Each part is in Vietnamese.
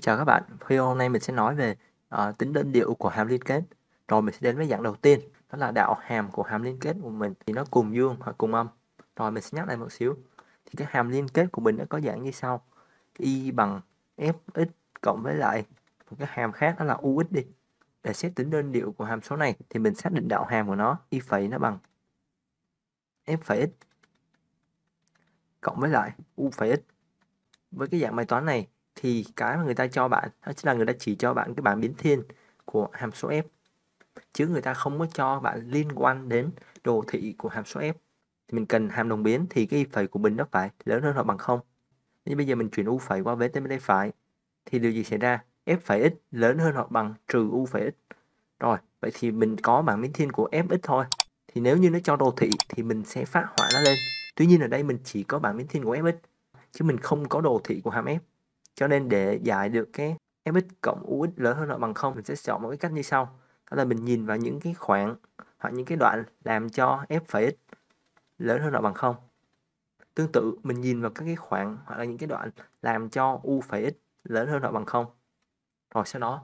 Chào các bạn, video hôm nay mình sẽ nói về uh, tính đơn điệu của hàm liên kết. Rồi mình sẽ đến với dạng đầu tiên, đó là đạo hàm của hàm liên kết của mình thì nó cùng dương hoặc cùng âm. Rồi mình sẽ nhắc lại một xíu. Thì cái hàm liên kết của mình nó có dạng như sau. Y bằng Fx cộng với lại một cái hàm khác đó là Ux đi. Để xét tính đơn điệu của hàm số này thì mình xác định đạo hàm của nó y phẩy nó bằng F phẩy x cộng với lại U phẩy x. Với cái dạng bài toán này thì cái mà người ta cho bạn, đó chính là người ta chỉ cho bạn cái bảng biến thiên của hàm số f. Chứ người ta không có cho bạn liên quan đến đồ thị của hàm số f. Thì mình cần hàm đồng biến thì cái y phẩy của mình nó phải lớn hơn hoặc bằng không. Nhưng bây giờ mình chuyển u phẩy qua vế bên tay phải, thì điều gì xảy ra? F phẩy x lớn hơn hoặc bằng trừ u phẩy x. Rồi, vậy thì mình có bảng biến thiên của fx thôi. Thì nếu như nó cho đồ thị thì mình sẽ phát họa nó lên tuy nhiên ở đây mình chỉ có bảng biến thiên của fx chứ mình không có đồ thị của hàm f. Cho nên để giải được cái fx cộng ux lớn hơn hoặc bằng không, mình sẽ chọn một cái cách như sau. Đó là mình nhìn vào những cái khoảng hoặc những cái đoạn làm cho f phẩy x lớn hơn hoặc bằng không. Tương tự, mình nhìn vào các cái khoảng hoặc là những cái đoạn làm cho u phẩy x lớn hơn hoặc bằng không. Rồi sau đó,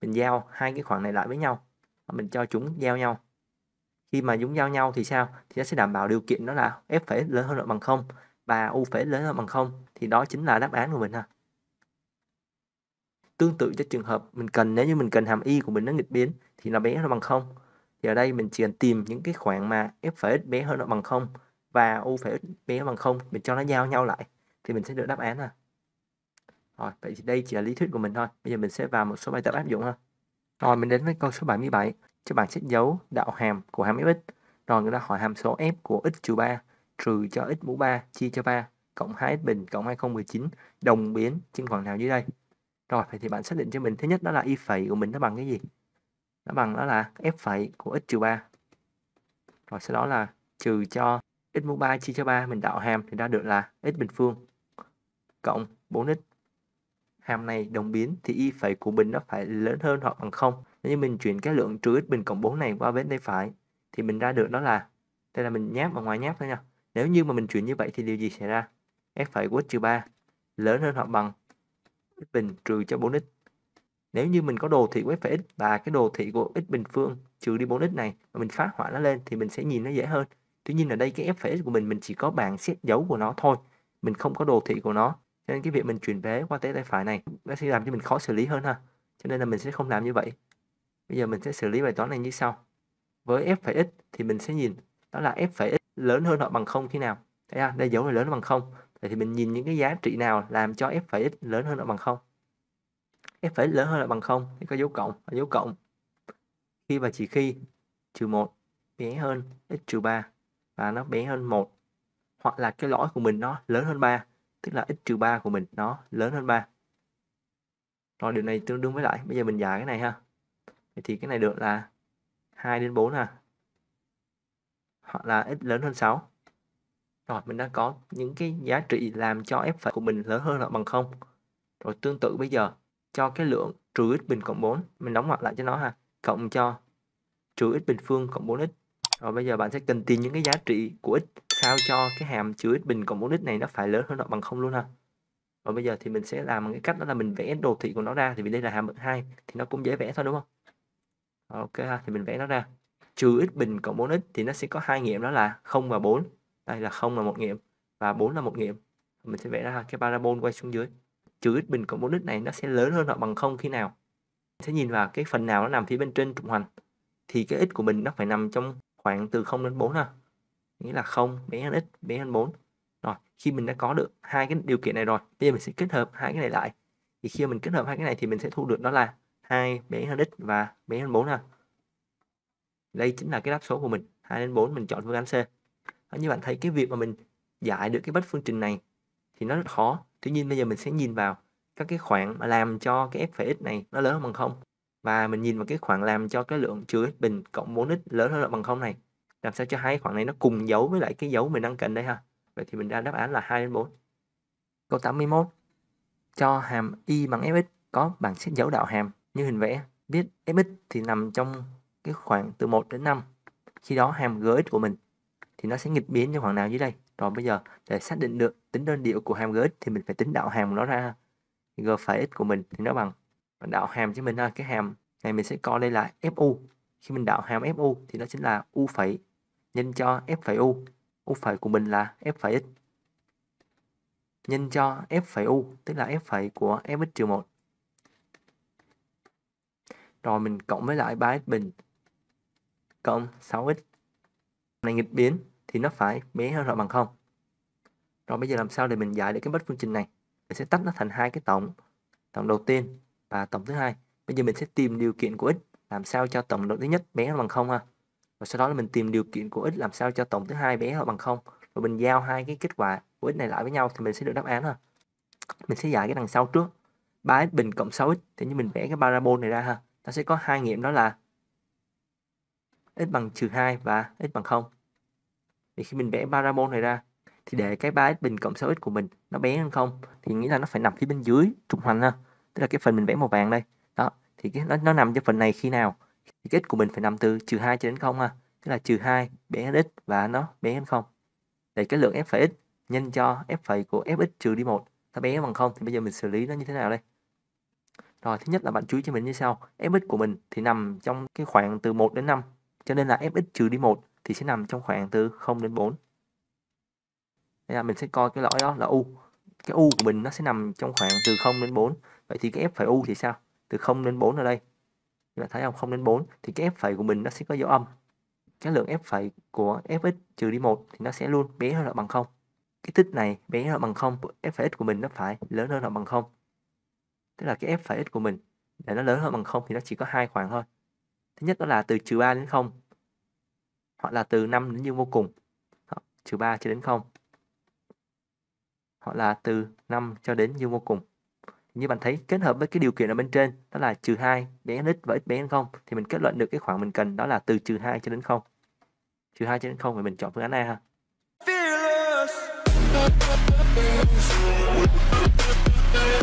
mình giao hai cái khoảng này lại với nhau và mình cho chúng giao nhau khi mà chúng giao nhau thì sao? Thì nó sẽ đảm bảo điều kiện đó là f phẩy lớn hơn hoặc bằng không và u phẩy lớn hơn bằng không. Thì đó chính là đáp án của mình ha. Tương tự cho trường hợp mình cần, nếu như mình cần hàm y của mình nó nghịch biến thì nó bé hơn bằng không. Thì ở đây mình chỉ cần tìm những cái khoảng mà f phẩy x bé hơn hoặc bằng không và u phẩy x bé hơn bằng không, mình cho nó giao nhau lại thì mình sẽ được đáp án à rồi, vậy thì đây chỉ là lý thuyết của mình thôi. Bây giờ mình sẽ vào một số bài tập áp dụng ha. Rồi, mình đến với câu số 77 cho bằng xét dấu đạo hàm của hàm fx rồi người ta hỏi hàm số f của x trừ 3 trừ cho x mũ 3 chia cho 3 cộng 2x bình cộng 2019 đồng biến trên khoảng nào dưới đây rồi, vậy thì bạn xác định cho mình thứ nhất đó là y phẩy của mình nó bằng cái gì? Nó bằng đó là f phẩy của x trừ 3. Rồi sau đó là trừ cho x mũ 3 chia cho 3 mình đạo hàm thì ra được là x bình phương cộng 4x. Hàm này đồng biến thì y phẩy của mình nó phải lớn hơn hoặc bằng 0 nếu như mình chuyển cái lượng trừ x bình cộng 4 này qua bên tay phải, thì mình ra được đó là, đây là mình nháp ở ngoài nháp thôi nha. Nếu như mà mình chuyển như vậy thì điều gì xảy ra? f phải của x trừ 3 lớn hơn hoặc bằng x bình trừ cho 4x. Nếu như mình có đồ thị của f phải x và cái đồ thị của x bình phương trừ đi 4x này và mình phát họa nó lên thì mình sẽ nhìn nó dễ hơn. Tuy nhiên ở đây cái f phải x của mình mình chỉ có bảng xét dấu của nó thôi. Mình không có đồ thị của nó. Cho nên cái việc mình chuyển vế qua tới tay phải này, nó sẽ làm cho mình khó xử lý hơn ha. Cho nên là mình sẽ không làm như vậy. Bây giờ mình sẽ xử lý bài toán này như sau. Với f phẩy x thì mình sẽ nhìn, đó là f phẩy x lớn hơn hoặc bằng không khi nào. Thấy không? Đây dấu này lớn hơn bằng không Vậy thì mình nhìn những cái giá trị nào làm cho f phẩy x lớn hơn hoặc bằng không? f phẩy x lớn hơn hoặc bằng không thì có dấu cộng và dấu cộng khi và chỉ khi trừ 1 bé hơn x trừ 3 và nó bé hơn 1 hoặc là cái lõi của mình nó lớn hơn 3 tức là x trừ 3 của mình nó lớn hơn 3 rồi điều này tương đương với lại, bây giờ mình giải cái này ha thì cái này được là 2 đến 4 à. hoặc là x lớn hơn 6 rồi mình đã có những cái giá trị làm cho f của mình lớn hơn hoặc bằng không. Rồi tương tự bây giờ cho cái lượng trừ x bình cộng 4, mình đóng ngoặc lại cho nó ha, cộng cho trừ x bình phương cộng 4x. Rồi bây giờ bạn sẽ cần tìm những cái giá trị của x sao cho cái hàm trừ x bình cộng 4x này nó phải lớn hơn hoặc bằng không luôn ha. Rồi bây giờ thì mình sẽ làm một cái cách đó là mình vẽ đồ thị của nó ra thì vì đây là hàm bậc 2 thì nó cũng dễ vẽ thôi đúng không? Ok ha, thì mình vẽ nó ra. Trừ x bình cộng 4x thì nó sẽ có hai nghiệm đó là 0 và 4 đây là 0 là một nghiệm và 4 là một nghiệm. Mình sẽ vẽ ra cái parabol quay xuống dưới. Trừ x bình cộng 4x này nó sẽ lớn hơn hoặc bằng 0 khi nào. Mình sẽ nhìn vào cái phần nào nó nằm phía bên trên trục hoành. Thì cái x của mình nó phải nằm trong khoảng từ 0 đến 4 ha. Nghĩa là 0 bé hơn x bé hơn 4 rồi khi mình đã có được hai cái điều kiện này rồi bây giờ mình sẽ kết hợp hai cái này lại. Thì khi mình kết hợp hai cái này thì mình sẽ thu được đó là hai bé hơn x và bé hơn 4 ha. Đây chính là cái đáp số của mình 2 đến 4 mình chọn phương án C. Như bạn thấy, cái việc mà mình giải được cái bất phương trình này thì nó rất khó. Tuy nhiên bây giờ mình sẽ nhìn vào các cái khoảng mà làm cho cái f x này nó lớn hơn bằng không. Và mình nhìn vào cái khoảng làm cho cái lượng trừ x bình cộng 4x lớn hơn bằng không này, làm sao cho hai khoảng này nó cùng dấu với lại cái dấu mình đang cần đây ha. Vậy thì mình ra đáp án là 2 đến 4 câu 81 cho hàm y bằng fx có bảng xét dấu đạo hàm như hình vẽ biết fx thì nằm trong cái khoảng từ 1 đến 5 khi đó hàm gx của mình thì nó sẽ nghịch biến trong khoảng nào dưới đây. Rồi bây giờ để xác định được tính đơn điệu của hàm gx thì mình phải tính đạo hàm của nó ra. G phải x của mình thì nó bằng đạo hàm cho mình ha, cái hàm này mình sẽ coi đây là fu. Khi mình đạo hàm fu thì nó chính là u phẩy nhân cho f phẩy u. u phẩy của mình là f phẩy x nhân cho f phẩy u tức là f phẩy của fx trừ 1 rồi mình cộng với lại 3x bình cộng 6x này nghịch biến thì nó phải bé hơn hoặc bằng 0 rồi bây giờ làm sao để mình giải được cái bất phương trình này? Mình sẽ tách nó thành hai cái tổng tổng đầu tiên và tổng thứ hai. Bây giờ mình sẽ tìm điều kiện của x làm sao cho tổng đầu thứ nhất bé hơn bằng 0 ha. Và sau đó là mình tìm điều kiện của x làm sao cho tổng thứ hai bé hơn bằng 0 rồi mình giao hai cái kết quả của x này lại với nhau thì mình sẽ được đáp án ha. Mình sẽ giải cái đằng sau trước. 3x bình cộng 6x thì như mình vẽ cái parabol này ra ha ta sẽ có hai nghiệm đó là x bằng trừ 2 và x bằng 0 thì khi mình vẽ parabol này ra thì để cái 3x bình cộng 6x của mình nó bé hơn không thì nghĩa là nó phải nằm phía bên dưới trục hoành ha. Tức là cái phần mình vẽ màu vàng đây. Đó thì cái nó, nó nằm cho phần này khi nào? Thì cái x của mình phải nằm từ trừ 2 cho đến 0 ha. Tức là trừ 2 bé hơn x và nó bé hơn 0 để cái lượng f phẩy x nhân cho f phẩy của fx trừ đi 1 nó bé bằng 0 thì bây giờ mình xử lý nó như thế nào đây? Rồi, thứ nhất là bạn chú ý cho mình như sau. Fx của mình thì nằm trong cái khoảng từ 1 đến 5 cho nên là fx trừ đi 1 thì sẽ nằm trong khoảng từ 0 đến 4 Đây là mình sẽ coi cái lõi đó là u. Cái u của mình nó sẽ nằm trong khoảng từ 0 đến 4 vậy thì cái f phải u thì sao? Từ 0 đến 4 ở đây. Các bạn thấy không? 0 đến 4 thì cái f phải của mình nó sẽ có dấu âm. Cái lượng f phải của fx trừ đi 1 thì nó sẽ luôn bé hơn là bằng 0 cái tích này bé hơn là bằng 0 f phẩy x của mình nó phải lớn hơn là bằng 0 tức là cái f phẩy x của mình, để nó lớn hơn bằng 0 thì nó chỉ có hai khoảng thôi. Thứ nhất đó là từ trừ 3 đến 0 hoặc là từ 5 đến dương vô cùng. Trừ 3 cho đến 0 hoặc là từ 5 cho đến dương vô cùng. Như bạn thấy, kết hợp với cái điều kiện ở bên trên, đó là trừ 2 bé x và x bé hơn 0 thì mình kết luận được cái khoảng mình cần đó là từ trừ 2 cho đến 0 trừ 2 cho đến 0 thì mình chọn phương án A ha. Yeah.